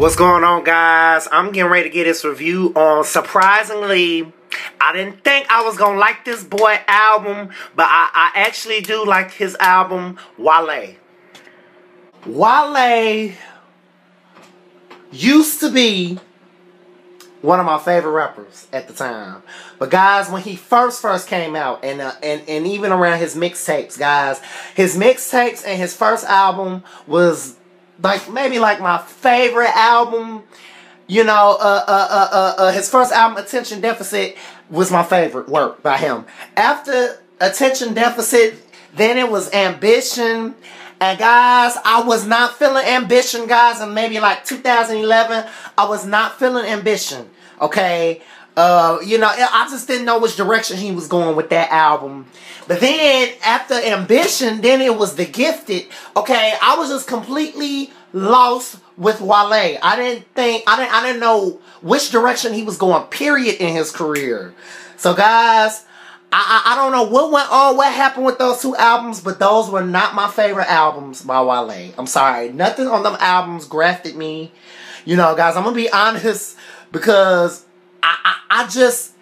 What's going on, guys? I'm getting ready to get this review on Surprisingly. I didn't think I was gonna like this boy album, but I, I actually do like his album, Wale. Wale used to be one of my favorite rappers at the time. But guys, when he first first came out, and uh, and and even around his mixtapes, guys, his mixtapes and his first album was like maybe like my favorite album. You know, uh, uh, uh, uh, uh, his first album, Attention Deficit, was my favorite work by him. After Attention Deficit, then it was Ambition. And guys, I was not feeling ambition, guys, and maybe like 2011, I was not feeling ambition. Okay. Uh, you know, I just didn't know which direction he was going with that album. But then after Ambition, then it was The Gifted. Okay, I was just completely lost with Wale. I didn't think I didn't I didn't know which direction he was going. Period in his career. So guys, I, I, I don't know what went on, what happened with those two albums, but those were not my favorite albums by Wale. I'm sorry, nothing on them albums grafted me. You know, guys, I'm gonna be honest because I, I, I just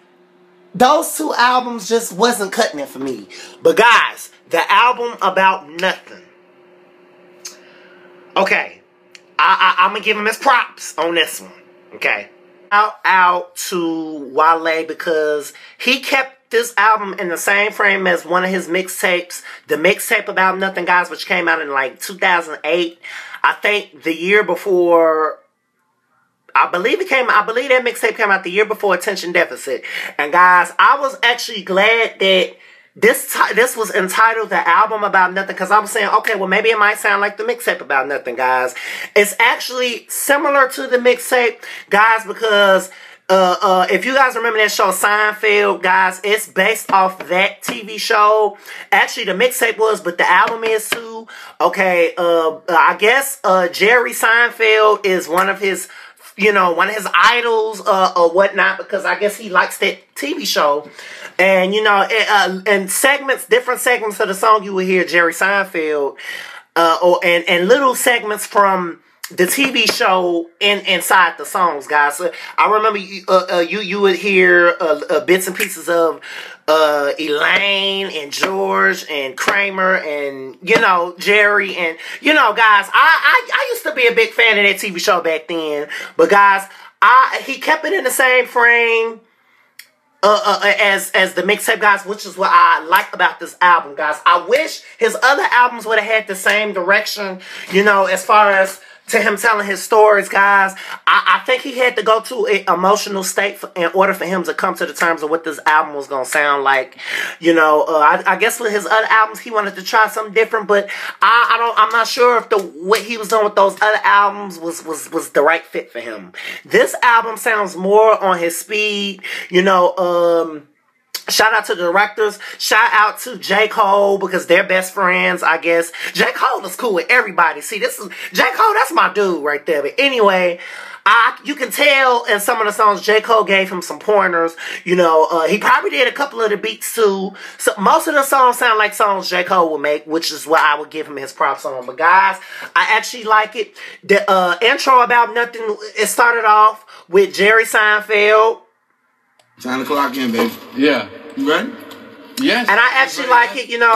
those two albums just wasn't cutting it for me. But guys, the album about nothing. Okay, I, I I'm gonna give him his props on this one. Okay, out out to Wale because he kept this album in the same frame as one of his mixtapes, the mixtape about nothing, guys, which came out in like 2008. I think the year before I believe it came. I believe that mixtape came out the year before Attention Deficit. And guys, I was actually glad that this this was entitled the album about nothing because I was saying, okay, well maybe it might sound like the mixtape about nothing, guys. It's actually similar to the mixtape, guys, because. Uh, uh, if you guys remember that show Seinfeld, guys, it's based off that TV show. Actually, the mixtape was, but the album is too. Okay, uh, I guess, uh, Jerry Seinfeld is one of his you know, one of his idols uh, or whatnot because I guess he likes that TV show. And, you know, and, uh, and segments, different segments of the song you will hear Jerry Seinfeld uh, or and, and little segments from the TV show in inside the songs, guys. So I remember you, uh, uh, you you would hear uh, uh bits and pieces of uh, Elaine and George and Kramer and you know Jerry and you know guys. I, I I used to be a big fan of that TV show back then, but guys, I he kept it in the same frame. Uh, uh, as as the mixtape guys, which is what I like about this album, guys. I wish his other albums would have had the same direction, you know, as far as to him telling his stories, guys. I, I think he had to go to an emotional state for, in order for him to come to the terms of what this album was gonna sound like. You know, uh, I, I, guess with his other albums, he wanted to try something different, but I, I don't. I'm not sure if the what he was doing with those other albums was was was the right fit for him. This album sounds more on his speed. You know, um Shout out to the directors. Shout out to J. Cole because they're best friends, I guess. J. Cole is cool with everybody. See, this is J. Cole, that's my dude right there. But anyway, I you can tell in some of the songs J. Cole gave him some pointers. You know, uh, he probably did a couple of the beats too. So most of the songs sound like songs J. Cole would make, which is what I would give him his props on. But guys, I actually like it. The uh, intro about nothing. It started off with Jerry Seinfeld. Time to clock in, baby. Yeah. Ready? Yes. And I actually like it, you know.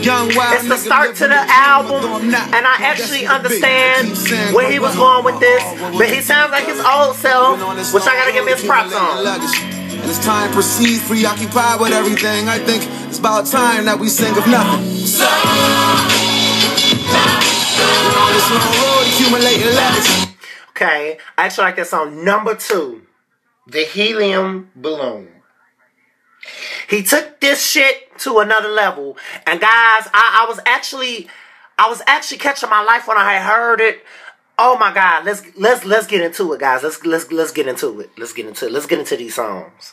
It's the start to the album, and I actually understand where he was going with this. But he sounds like his old self, which I gotta give him his props on. And as time proceeds, preoccupied with everything, I think it's about time that we sing of nothing. Okay, I actually like that song number two, The Helium Balloon. He took this shit to another level. And guys, I, I was actually I was actually catching my life when I heard it. Oh my god, let's let's let's get into it, guys. Let's let's let's get into it. Let's get into it. Let's get into these songs.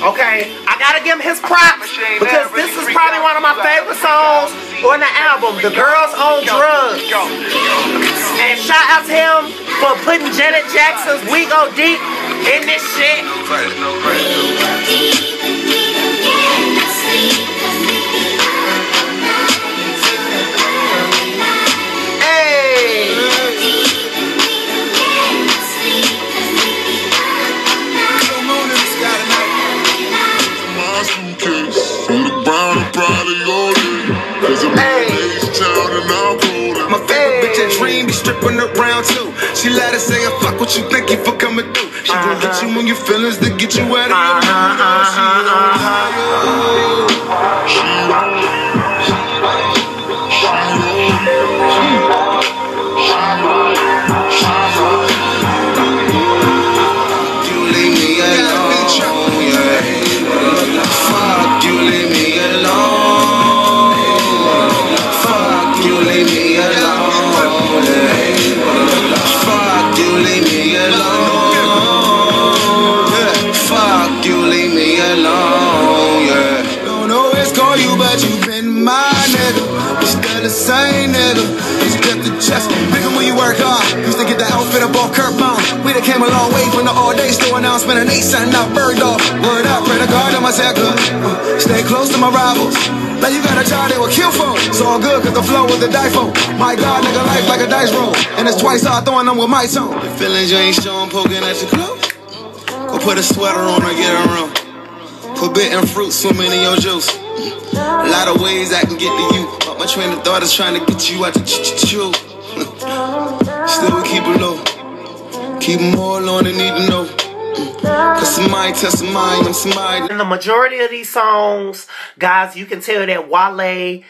Okay, I gotta give him his props because this is probably one of my favorite songs on the album, The Girls on Drugs. And shout out to him for putting Janet Jackson's We Go Deep in this shit. Too. She let us say, fuck what you think you for coming through. She gon' get uh-huh. you on your feelings to get you out of your uh-huh, mind. Uh-huh, she on high. She on. You same nigga. It's just the chest, bigger when you work hard. Used to get the outfit up off Kurt Bond. We done came a long way from the all day store. Now I'm eight something out burned off. Word up, pray to God that my sector. Uh, stay close to my rivals. Now you got a child they will kill for. It's all good cause the flow was the die for. My God, nigga, life like a dice roll. And it's twice hard throwing them with my tone. The feelings you ain't showing, poking at your clothes. Go put a sweater on or get a room. Forbidden fruit swimming in your juice. A lot of ways I can get to you. My train of thought is trying to get you out the ch-ch-chew. Still we keep it low. Keep them all on and need to know. Cause tell somebody I'm. In the majority of these songs, guys, you can tell that Wale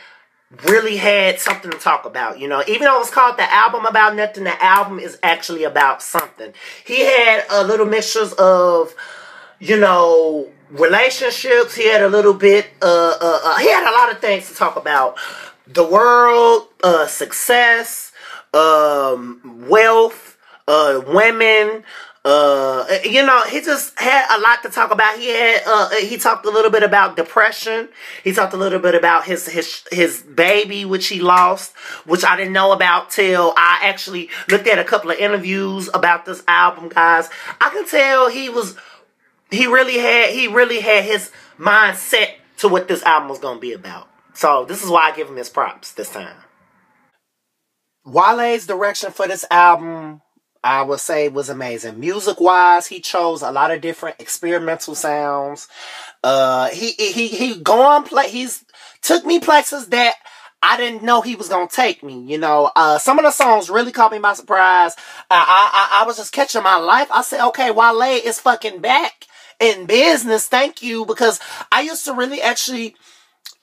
really had something to talk about. You know, even though it was called the album about nothing, the album is actually about something. He had a little mixtures of, you know, relationships. He had a little bit. Uh, uh, uh he had a lot of things to talk about. The world, uh, success, um, wealth, uh, women. Uh, you know, he just had a lot to talk about. He had, uh, he talked a little bit about depression. He talked a little bit about his, his, his baby, which he lost, which I didn't know about till I actually looked at a couple of interviews about this album, guys. I can tell he was, he really had, he really had his mind set to what this album was going to be about. So this is why I give him his props this time. Wale's direction for this album I would say was amazing. Music wise, he chose a lot of different experimental sounds. Uh, he, he, he gone play, he's took me places that I didn't know he was gonna take me. You know, uh, some of the songs really caught me by surprise. I, I, I was just catching my life. I said, okay, Wale is fucking back in business. Thank you. Because I used to really actually,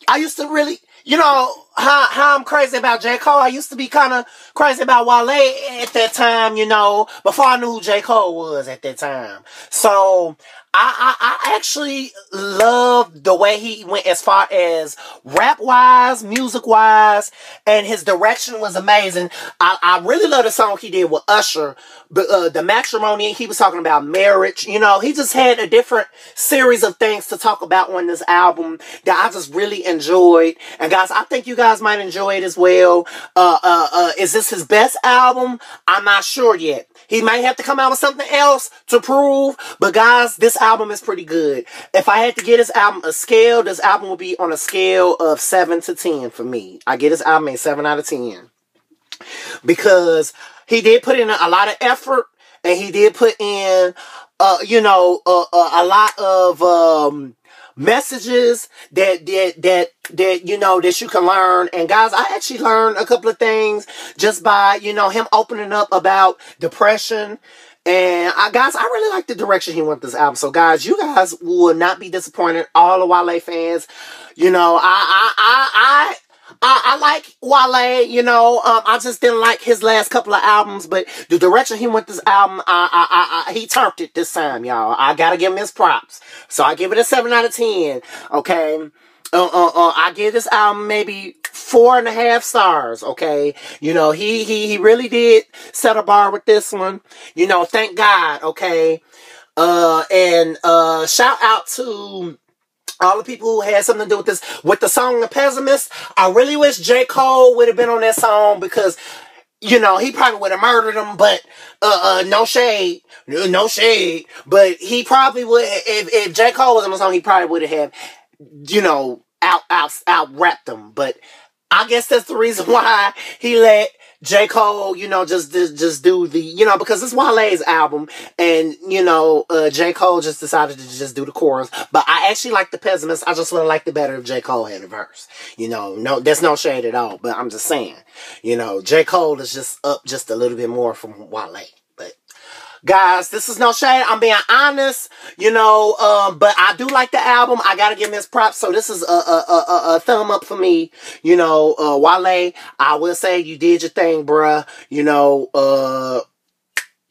I used to really, you know, how, how I'm crazy about J. Cole. I used to be kind of crazy about Wale at that time, you know, before I knew who J. Cole was at that time. So, I, I, I actually love the way he went as far as rap wise, music wise, and his direction was amazing. I, I really love the song he did with Usher, but uh, the matrimony. He was talking about marriage. You know, he just had a different series of things to talk about on this album that I just really enjoyed. And guys, I think you guys might enjoy it as well. Uh, uh, uh, is this his best album? I'm not sure yet. He might have to come out with something else to prove. But guys, this album is pretty good. If I had to get this album a scale, this album would be on a scale of 7 to 10 for me. I get this album a 7 out of 10. Because he did put in a lot of effort and he did put in, uh, you know, uh, uh, a lot of, um, messages that that that that you know that you can learn and guys i actually learned a couple of things just by you know him opening up about depression and I, guys, I really like the direction he went this album. So, guys, you guys will not be disappointed. All the Wale fans, you know, I, I, I, I I, I like Wale, you know. Um, I just didn't like his last couple of albums, but the direction he went this album, I, I, I, he turned it this time, y'all. I gotta give him his props. So I give it a seven out of ten. Okay. Uh, uh, uh, I give this album maybe four and a half stars. Okay, you know he he he really did set a bar with this one. You know, thank God. Okay, uh, and uh, shout out to all the people who had something to do with this, with the song The Pessimist, I really wish J. Cole would have been on that song because, you know, he probably would have murdered him, but, uh, uh, no shade, no shade, but he probably would, if, if J. Cole was on the song, he probably would have, you know, out, out, out rapped them, but I guess that's the reason why he let J. Cole, you know, just just do the, you know, because it's Wale's album, and you know, uh, J. Cole just decided to just do the chorus. But I actually like the pessimist. I just would have liked it better if J. Cole had a verse. You know, no, there's no shade at all. But I'm just saying, you know, J. Cole is just up just a little bit more from Wale. Guys, this is no shade. I'm being honest, you know, um, but I do like the album. I gotta give his props. So this is a, a, a, a thumb up for me. You know, uh, Wale, I will say you did your thing, bruh. You know, uh,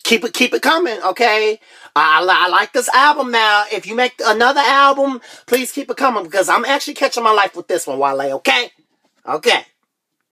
keep it, keep it coming, okay? I, I, I like this album now. If you make another album, please keep it coming because I'm actually catching my life with this one, Wale, okay? Okay.